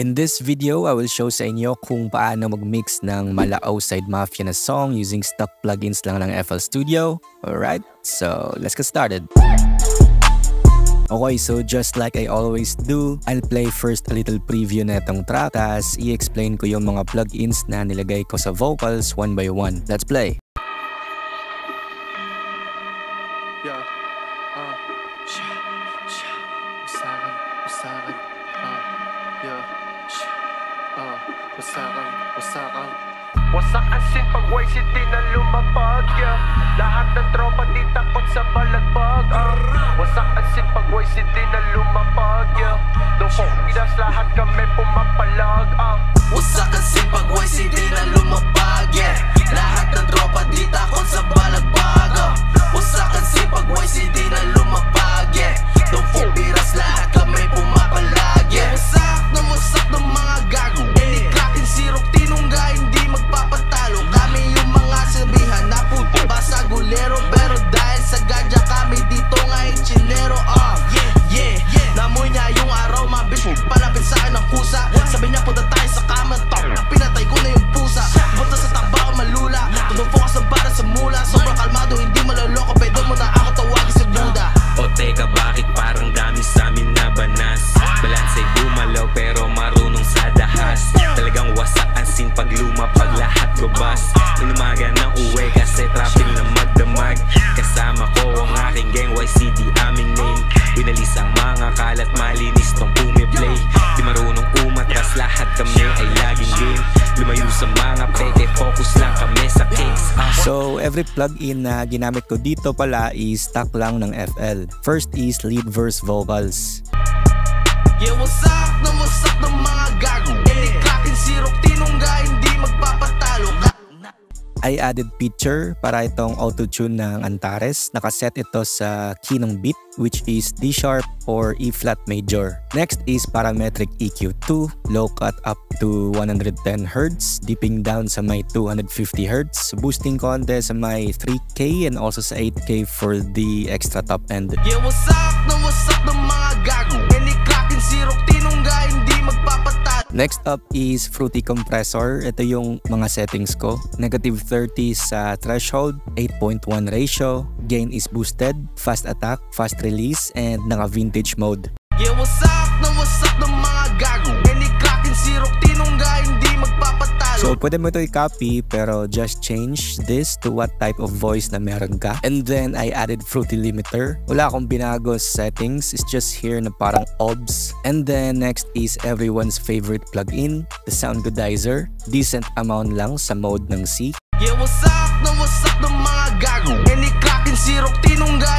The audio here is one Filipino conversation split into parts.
In this video, I will show sa inyo kung paano mag-mix ng mala outside mafia na song using stock plugins lang ng FL Studio. Alright, so let's get started. Okay, so just like I always do, I'll play first a little preview na itong track as i-explain ko yung mga plugins na nilagay ko sa vocals one by one. Let's play! Yeah. Uh. Uh. Yeah. Sha. Uh. Usakan. Usakan. Wasak asin pag YCT na lumapag yeah. Lahat ng tropa di takot sa balagbag uh. Wasak asin pag YCT na lumapag yeah. Don't fuck with us, lahat kami pumapalag uh. Wasak ang sipag, YCD na lumapag yeah. Lahat ng tropa di takot sa balagbag oh. Wasak ang sipag, YCD na lumapag yeah. Don't fuck biras, lahat kami pumapalag ang mga kalat malinis tong pumiplay Di marunong umatras lahat kami ay laging game. Lumayo sa mga peke focus lang kami sa case Ah, So, every plugin na ginamit ko dito pala is stock lang ng FL. First is lead verse vocals. Yeah, wasak na wasak ng mga gago. Any cracking sirok, tinungga, hindi Ka- I added feature para itong auto-tune ng Antares. Nakaset ito sa key ng beat which is D sharp or E flat major. Next is parametric EQ2, low cut up to 110 Hz, dipping down sa may 250 Hz, boosting konti sa may 3K and also sa 8K for the extra top end. Yeah, wasak na wasak ng mga gago Any cracking sirok, tinungga, hindi magpapatalo Next up is Fruity Compressor. Ito yung mga settings ko. Negative 30 sa threshold, 8.1 ratio, gain is boosted, fast attack, fast release, and naka-vintage mode. Yeah, wasak na wasak ng mga gago So, pwede mo ito i-copy pero just change this to what type of voice na meron ka. And then, I added Fruity Limiter. Wala akong binago settings. It's just here na parang obs. And then, next is everyone's favorite plugin, the Sound Goodizer. Decent amount lang sa mode ng C. Yeah, wasak na wasak ng mga gago Any cracking sirok, tinungga,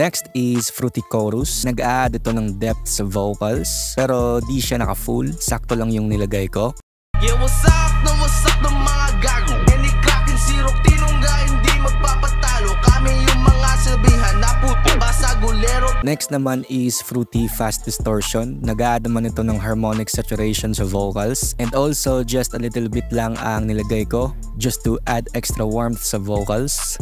Next is Fruity Chorus. Nag-add ito ng depth sa vocals. Pero di siya naka-full. Sakto lang yung nilagay ko. Yeah, wasak na wasak ng mga gago Any cracking sirok, tinungga, hindi magpapatalo Kami yung mga sabihan na puto basa gulero Next naman is Fruity Fast Distortion. Nag-add naman ito ng harmonic saturation sa vocals. And also, just a little bit lang ang nilagay ko just to add extra warmth sa vocals.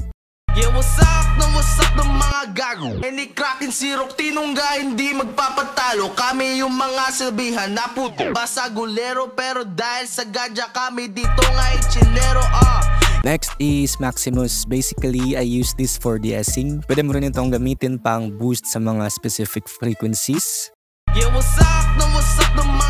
Yeah, wasak na wasak ng mga gago Any cracking sirok, tinungga, hindi magpapatalo Kami yung mga sabihan na puto basa gulero Pero dahil sa gadya kami dito nga chinero ah Next is Maximus. Basically, I use this for de-essing. Pwede mo rin itong gamitin pang boost sa mga specific frequencies. Yeah, wasak na wasak ng mga gago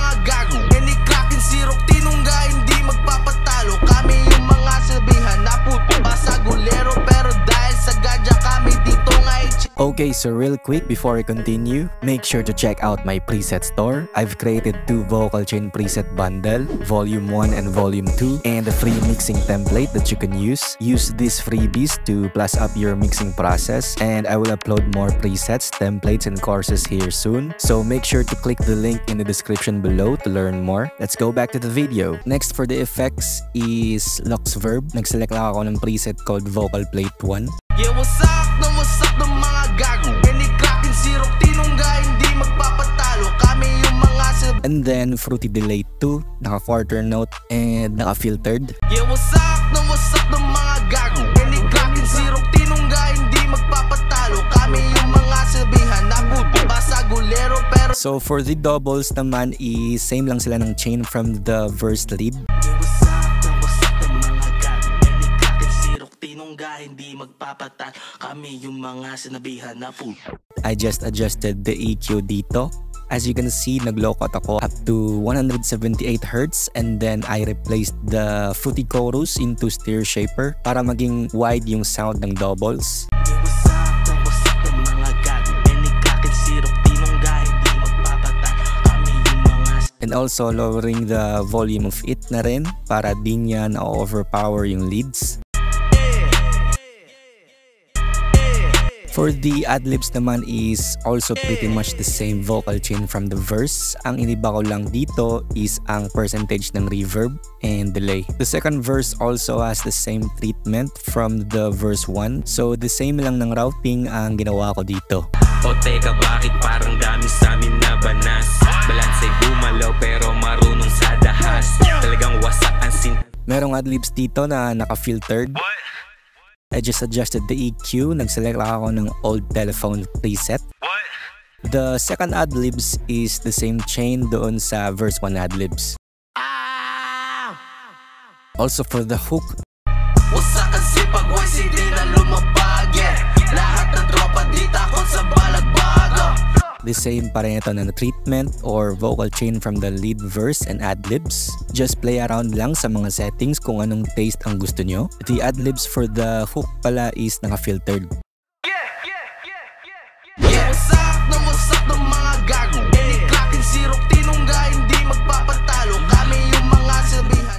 Okay, so real quick before I continue, make sure to check out my preset store. I've created two vocal chain preset bundle, volume 1 and volume 2, and a free mixing template that you can use. Use these freebies to plus up your mixing process, and I will upload more presets, templates, and courses here soon. So make sure to click the link in the description below to learn more. Let's go back to the video. Next for the effects is Lux Verb. Nag-select lang ako ng preset called Vocal Plate 1. Yeah, wasak na wasak ng mga gago And then Fruity Delay 2, naka quarter note and naka filtered. Yeah, what's up? No, what's up ng mga gago? Any clock and zero hindi magpapatalo. Kami yung mga silbihan na puto, basagulero pero... So for the doubles naman is same lang sila ng chain from the verse lead. I just adjusted the EQ dito As you can see, nag-low cut ako up to 178 Hz and then I replaced the fruity chorus into steer shaper para maging wide yung sound ng doubles. And also lowering the volume of it na rin para di niya na-overpower yung leads. For the adlibs naman is also pretty much the same vocal chain from the verse. Ang iniba ko lang dito is ang percentage ng reverb and delay. The second verse also has the same treatment from the verse 1. So the same lang ng routing ang ginawa ko dito. O teka bakit parang dami sa amin na banas Balansay bumalaw pero marunong sa dahas Talagang wasak ang sin Merong adlibs dito na naka-filtered. I just adjusted the EQ. Nag-select ako ng old telephone preset. The second adlibs is the same chain doon sa verse 1 adlibs. Also for the hook, the same pa rin ito na treatment or vocal chain from the lead verse and adlibs. Just play around lang sa mga settings kung anong taste ang gusto nyo. The adlibs for the hook pala is naka-filtered. Yeah, wasak na wasak ng mga gago Any crack and sirok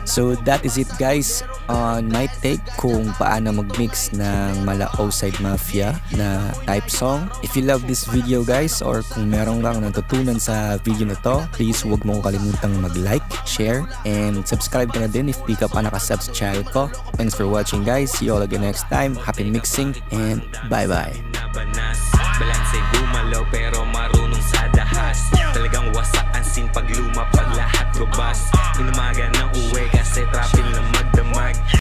So that is it guys on my take kung paano mag-mix ng Mala Outside Mafia na type song. If you love this video guys or kung meron kang natutunan sa video na to, please huwag mong kalimutang mag-like, share, and subscribe ka na din if di ka pa nakasub channel ko. Thanks for watching guys. See you all again next time. Happy mixing and bye-bye. Balansay bumalaw pero marunong sa dahas. Talagang wasak ang sin pag lumapag lahat gubas Inumaga ng uwi kasi trapil na magdamag